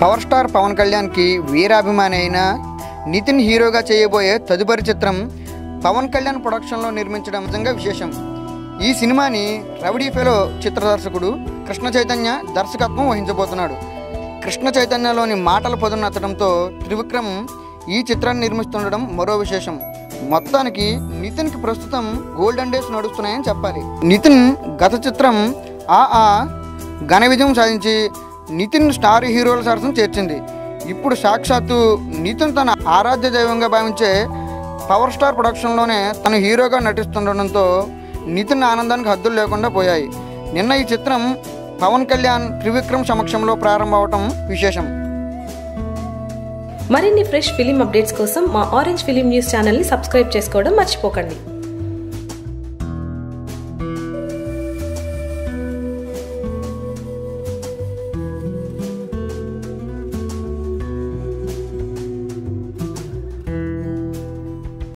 Power star Pawan కళ్యాణ్కి వీరాభిమాని అయిన నితిన్ హీరోగా చేయబోయే తదుపరి చిత్రం పవన్ కళ్యాణ్ ప్రొడక్షన్లో నిర్మించడం నిజంగా విశేషం. ఈ సినిమాని రౌడీ ఫెలో చిత్ర దర్శకుడు కృష్ణ చైతన్య దర్శకత్వం వహించబోతున్నాడు. కృష్ణ చైతన్యలోని మాటల పొదునెత్తడంతో త్రివిక్రమ్ ఈ చిత్రాన్ని నిర్మిస్తుండడం మరో విశేషం. మొత్తానికి నితిన్కి ప్రస్తుతం గోల్డెన్ డేస్ నడుస్తున్నాయని చెప్పాలి. నితిన్ గత చిత్రం ఆ ఆ ఘన విజయం సాధించి నితిన్ స్టార్ హీరోల సరసన చేర్చింది. ఇప్పుడు సాక్షాత్తు నితిన్ తన ఆరాధ్య దైవంగా భావించే పవర్ స్టార్ ప్రొడక్షన్లోనే తను హీరోగా నటిస్తుండడంతో నితిన్ ఆనందానికి హద్దులు లేకుండా పోయాయి. నిన్న ఈ చిత్రం పవన్ కళ్యాణ్ త్రివిక్రమ్ సమక్షంలో ప్రారంభమవటం విశేషం. మరిన్ని ఫ్రెష్ ఫిలిం అప్డేట్స్ కోసం మా ఆరెంజ్ ఫిలిం న్యూస్ ఛానల్ని సబ్స్క్రైబ్ చేసుకోవడం మర్చిపోకండి.